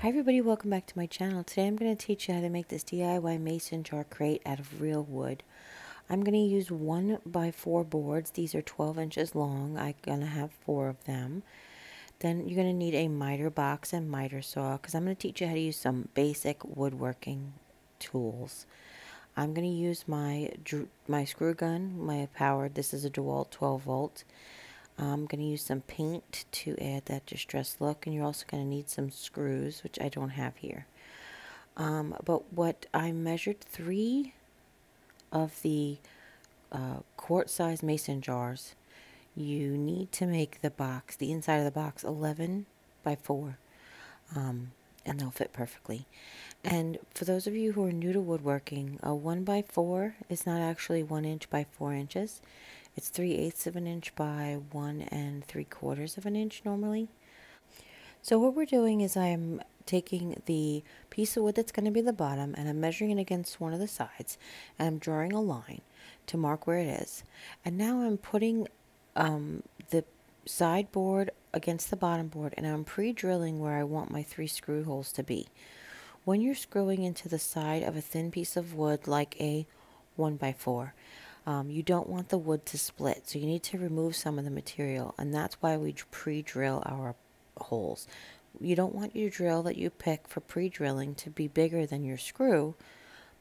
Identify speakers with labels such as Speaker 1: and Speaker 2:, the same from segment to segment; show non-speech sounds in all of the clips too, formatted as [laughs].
Speaker 1: Hi everybody, welcome back to my channel. Today I'm going to teach you how to make this DIY mason jar crate out of real wood. I'm going to use 1 by 4 boards. These are 12 inches long. I'm going to have 4 of them. Then you're going to need a miter box and miter saw because I'm going to teach you how to use some basic woodworking tools. I'm going to use my my screw gun, my power. this is a DeWalt 12 volt. I'm going to use some paint to add that distressed look and you're also going to need some screws which I don't have here. Um, but what I measured three of the uh, quart size mason jars. You need to make the box the inside of the box 11 by 4 um, and they'll fit perfectly. And for those of you who are new to woodworking a 1 by 4 is not actually 1 inch by 4 inches it's 3 eighths of an inch by 1 and 3 quarters of an inch normally. So what we're doing is I'm taking the piece of wood that's going to be the bottom and I'm measuring it against one of the sides and I'm drawing a line to mark where it is. And now I'm putting um, the side board against the bottom board and I'm pre-drilling where I want my three screw holes to be. When you're screwing into the side of a thin piece of wood like a 1 by 4 um, you don't want the wood to split, so you need to remove some of the material, and that's why we pre-drill our holes. You don't want your drill that you pick for pre-drilling to be bigger than your screw,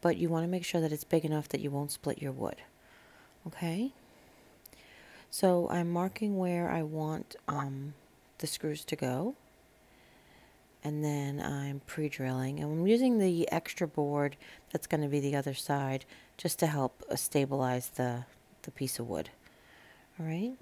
Speaker 1: but you want to make sure that it's big enough that you won't split your wood. Okay? So I'm marking where I want um, the screws to go and then I'm pre-drilling and I'm using the extra board that's going to be the other side just to help uh, stabilize the, the piece of wood. Alright.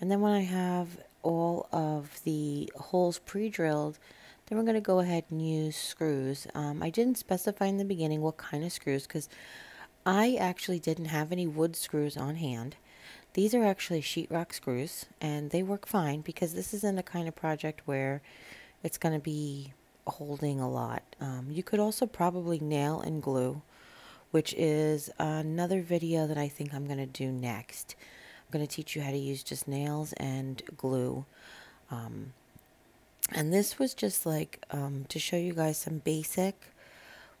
Speaker 1: And then when I have all of the holes pre-drilled, then we're going to go ahead and use screws. Um, I didn't specify in the beginning what kind of screws because I actually didn't have any wood screws on hand. These are actually sheetrock screws and they work fine because this isn't a kind of project where it's going to be holding a lot. Um, you could also probably nail and glue, which is another video that I think I'm going to do next. I'm going to teach you how to use just nails and glue. Um, and this was just like um, to show you guys some basic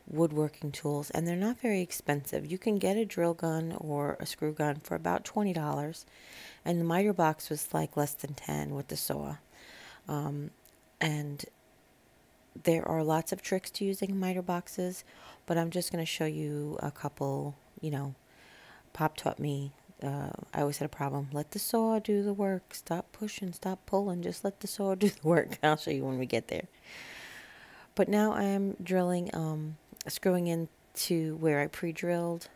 Speaker 1: woodworking tools and they're not very expensive. You can get a drill gun or a screw gun for about $20 and the miter box was like less than 10 with the saw. Um, and there are lots of tricks to using miter boxes, but I'm just going to show you a couple, you know, Pop taught me, uh, I always had a problem. Let the saw do the work. Stop pushing, stop pulling. Just let the saw do the work. [laughs] I'll show you when we get there. But now I'm drilling um, screwing into where I pre-drilled.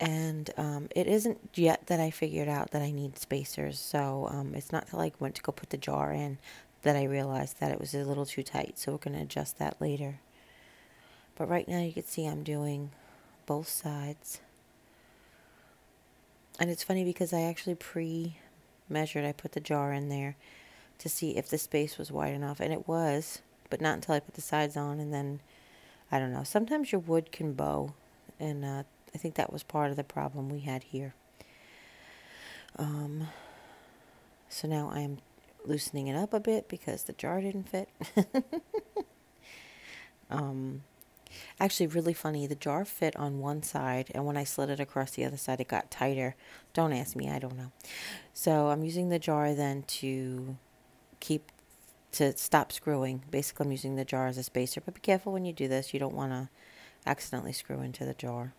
Speaker 1: And um, it isn't yet that I figured out that I need spacers. So um, it's not till I went to go put the jar in that I realized that it was a little too tight. So we're going to adjust that later. But right now you can see I'm doing both sides. And it's funny because I actually pre-measured I put the jar in there to see if the space was wide enough. And it was but not until I put the sides on and then I don't know. Sometimes your wood can bow, and uh, I think that was part of the problem we had here. Um, so now I am loosening it up a bit because the jar didn't fit. [laughs] um, actually, really funny. The jar fit on one side, and when I slid it across the other side, it got tighter. Don't ask me. I don't know. So I'm using the jar then to keep to stop screwing. Basically, I'm using the jar as a spacer, but be careful when you do this. You don't want to accidentally screw into the jar.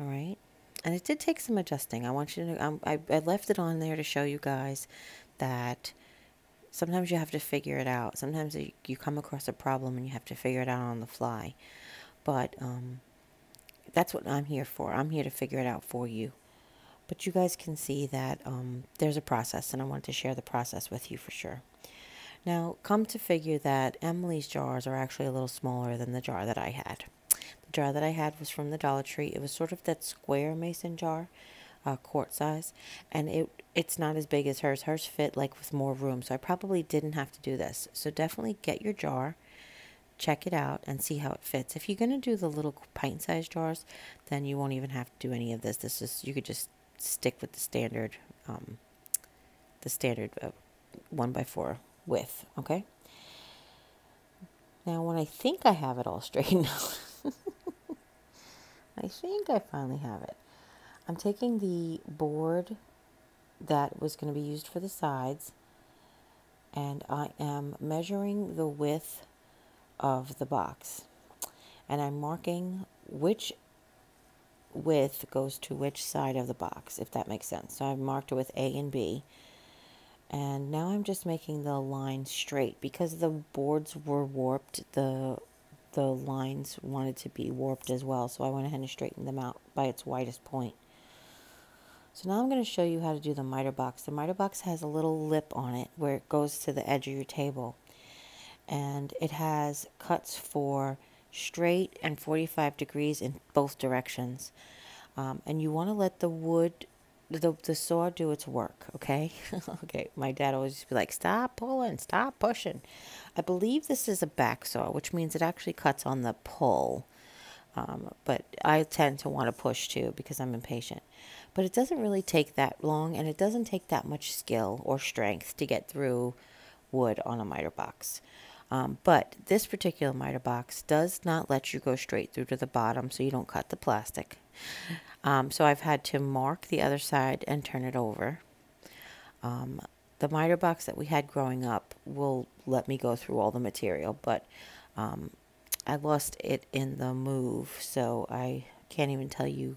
Speaker 1: All right. And it did take some adjusting. I want you to, um, I, I left it on there to show you guys that sometimes you have to figure it out. Sometimes you come across a problem and you have to figure it out on the fly. But um, that's what I'm here for. I'm here to figure it out for you. But you guys can see that um, there's a process, and I wanted to share the process with you for sure. Now, come to figure that Emily's jars are actually a little smaller than the jar that I had. The jar that I had was from the Dollar Tree. It was sort of that square mason jar, uh, quart size, and it it's not as big as hers. Hers fit like with more room, so I probably didn't have to do this. So definitely get your jar, check it out, and see how it fits. If you're going to do the little pint-sized jars, then you won't even have to do any of this. This is you could just stick with the standard, um, the standard uh, one by four width, okay? Now, when I think I have it all straightened [laughs] out, I think I finally have it. I'm taking the board that was going to be used for the sides and I am measuring the width of the box and I'm marking which width goes to which side of the box if that makes sense so I've marked it with A and B and now I'm just making the line straight because the boards were warped the the lines wanted to be warped as well so I went ahead and straightened them out by its widest point so now I'm going to show you how to do the miter box. The miter box has a little lip on it where it goes to the edge of your table. And it has cuts for straight and 45 degrees in both directions. Um, and you want to let the wood, the, the saw do its work, okay? [laughs] okay, my dad always used to be like, stop pulling, stop pushing. I believe this is a back saw, which means it actually cuts on the pull. Um, but I tend to want to push too because I'm impatient. But it doesn't really take that long and it doesn't take that much skill or strength to get through wood on a miter box. Um, but this particular miter box does not let you go straight through to the bottom so you don't cut the plastic. Um, so I've had to mark the other side and turn it over. Um, the miter box that we had growing up will let me go through all the material, but um, I lost it in the move, so I can't even tell you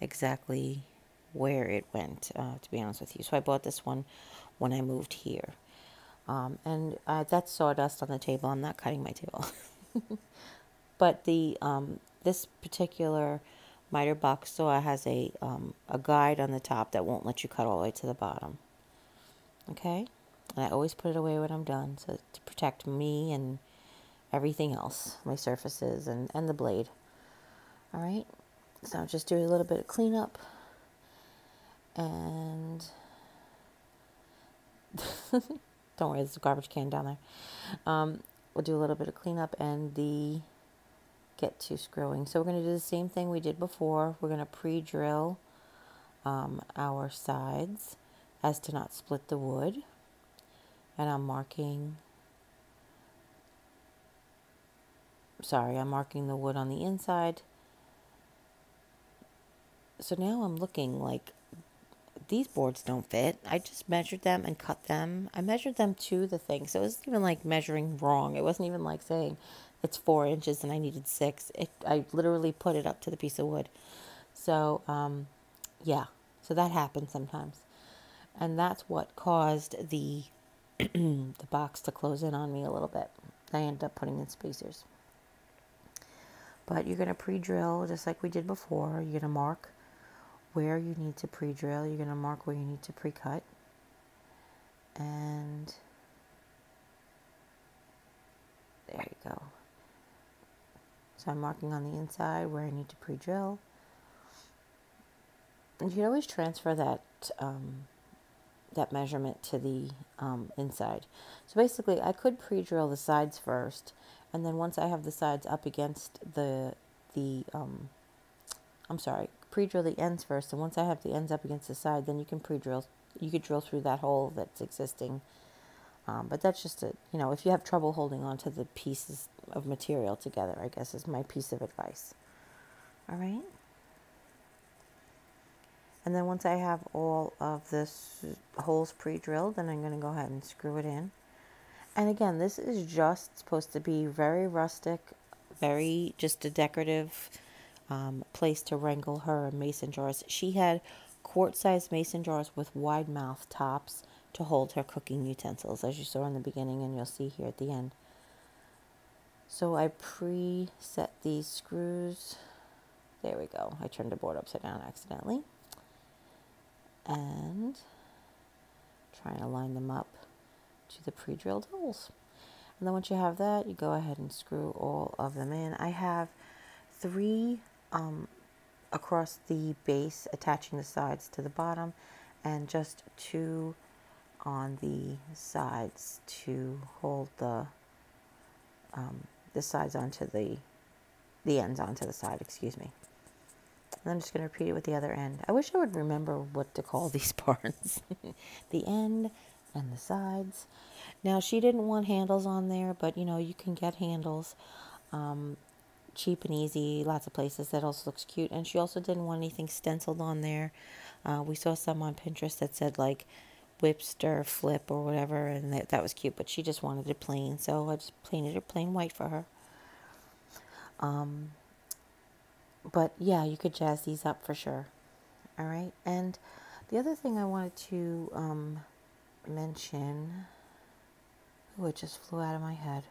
Speaker 1: exactly where it went, uh, to be honest with you. So I bought this one when I moved here. Um, and uh, that's sawdust on the table. I'm not cutting my table. [laughs] but the um, this particular miter box saw has a, um, a guide on the top that won't let you cut all the way to the bottom. Okay? And I always put it away when I'm done so to protect me and everything else, my surfaces and, and the blade. All right, so I'm just doing a little bit of cleanup and [laughs] don't worry, there's a garbage can down there. Um, we'll do a little bit of cleanup and the get to screwing. So we're going to do the same thing we did before. We're going to pre-drill um, our sides as to not split the wood. And I'm marking sorry, I'm marking the wood on the inside. So now I'm looking like these boards don't fit. I just measured them and cut them. I measured them to the thing. So it wasn't even like measuring wrong. It wasn't even like saying it's four inches and I needed six. It, I literally put it up to the piece of wood. So, um, yeah. So that happens sometimes. And that's what caused the [clears throat] the box to close in on me a little bit. I ended up putting in spacers. But you're going to pre-drill just like we did before. You're going to mark where you need to pre-drill. You're going to mark where you need to pre-cut. And there you go. So I'm marking on the inside where I need to pre-drill. And you can always transfer that um, that measurement to the um, inside. So basically, I could pre-drill the sides first and then once I have the sides up against the the um, I'm sorry, pre-drill the ends first, and once I have the ends up against the side, then you can pre-drill. You could drill through that hole that's existing. Um, but that's just a you know if you have trouble holding on to the pieces of material together, I guess is my piece of advice. All right. And then once I have all of this holes pre-drilled, then I'm going to go ahead and screw it in. And again, this is just supposed to be very rustic, very just a decorative um, place to wrangle her mason jars. She had quart-sized mason jars with wide mouth tops to hold her cooking utensils, as you saw in the beginning and you'll see here at the end. So I pre-set these screws. There we go. I turned the board upside down accidentally. And trying to line them up to the pre-drilled holes. And then once you have that, you go ahead and screw all of them in. I have three um, across the base attaching the sides to the bottom and just two on the sides to hold the um, the sides onto the the ends onto the side, excuse me. And I'm just going to repeat it with the other end. I wish I would remember what to call [laughs] these parts. the end, and the sides. Now she didn't want handles on there, but you know you can get handles, um, cheap and easy. Lots of places that also looks cute. And she also didn't want anything stenciled on there. Uh, we saw some on Pinterest that said like whip, stir, flip, or whatever, and that that was cute. But she just wanted it plain, so I just painted it plain white for her. Um, but yeah, you could jazz these up for sure. All right, and the other thing I wanted to um, mention, oh, it just flew out of my head.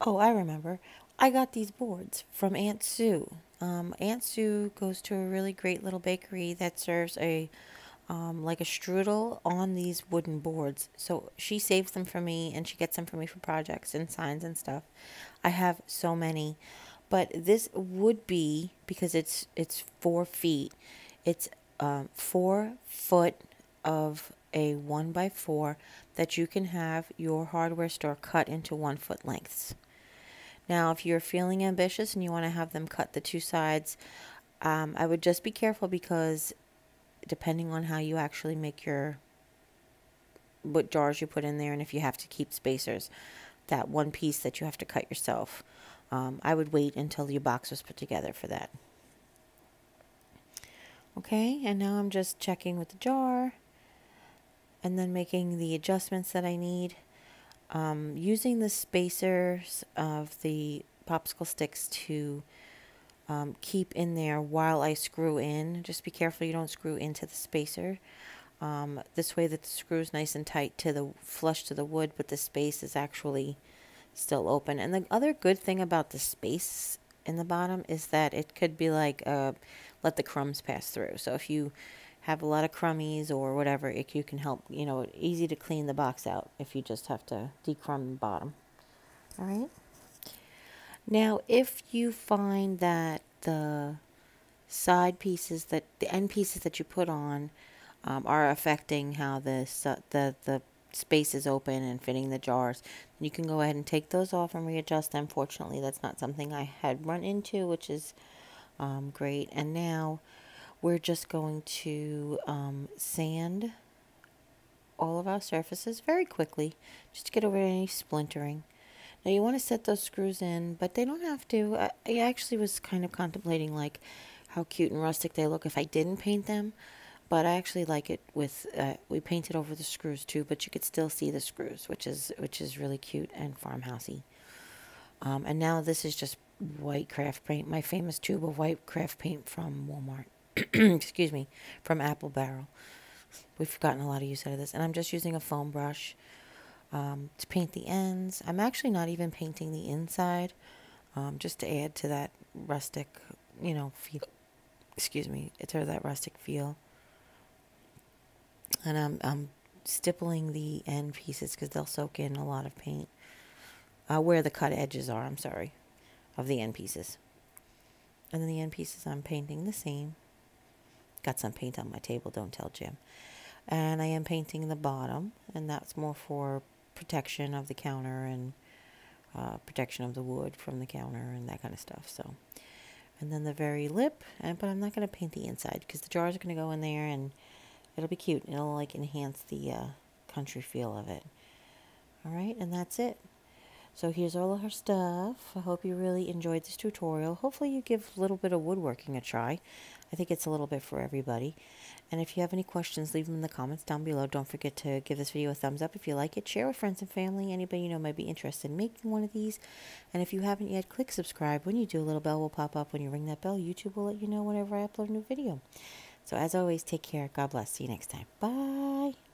Speaker 1: Oh, I remember. I got these boards from Aunt Sue. Um, Aunt Sue goes to a really great little bakery that serves a um, like a strudel on these wooden boards. So she saves them for me and she gets them for me for projects and signs and stuff. I have so many, but this would be because it's it's four feet. It's um, four foot of a one by four that you can have your hardware store cut into one foot lengths. Now, if you're feeling ambitious and you want to have them cut the two sides, um, I would just be careful because depending on how you actually make your what jars you put in there and if you have to keep spacers, that one piece that you have to cut yourself, um, I would wait until your box was put together for that. Okay, and now I'm just checking with the jar and then making the adjustments that I need. Um, using the spacers of the popsicle sticks to um, keep in there while I screw in. Just be careful you don't screw into the spacer. Um, this way that the screw is nice and tight to the flush to the wood, but the space is actually still open. And the other good thing about the space in the bottom is that it could be like uh, let the crumbs pass through. So if you have a lot of crummies or whatever, it, you can help, you know, easy to clean the box out if you just have to decrumb the bottom. All right. Now, if you find that the side pieces that the end pieces that you put on um, are affecting how the the the space is open and fitting the jars, you can go ahead and take those off and readjust them. Fortunately, that's not something I had run into, which is um, great. And now we're just going to um, sand all of our surfaces very quickly just to get over any splintering. Now you want to set those screws in, but they don't have to. I, actually was kind of contemplating like how cute and rustic they look if I didn't paint them, but I actually like it with uh, we painted over the screws too, but you could still see the screws, which is which is really cute and farmhousey. Um, and now this is just white craft paint, my famous tube of white craft paint from Walmart. [clears throat] Excuse me, from Apple Barrel. We've gotten a lot of use out of this, and I'm just using a foam brush um, to paint the ends. I'm actually not even painting the inside, um, just to add to that rustic, you know, feel. Excuse me, to that rustic feel. And I'm, I'm stippling the end pieces because they'll soak in a lot of paint. Uh, where the cut edges are, I'm sorry, of the end pieces. And then the end pieces I'm painting the same. Got some paint on my table, don't tell Jim. And I am painting the bottom, and that's more for protection of the counter and uh, protection of the wood from the counter and that kind of stuff. So, and then the very lip, and but I'm not going to paint the inside because the jars are going to go in there and it'll be cute. It'll like enhance the uh, country feel of it. All right, and that's it. So here's all of her stuff. I hope you really enjoyed this tutorial. Hopefully you give a little bit of woodworking a try. I think it's a little bit for everybody. And if you have any questions, leave them in the comments down below. Don't forget to give this video a thumbs up if you like it. Share with friends and family. Anybody you know might be interested in making one of these. And if you haven't yet, click subscribe. When you do, a little bell will pop up. When you ring that bell, YouTube will let you know whenever I upload a new video. So as always, take care. God bless. See you next time. Bye.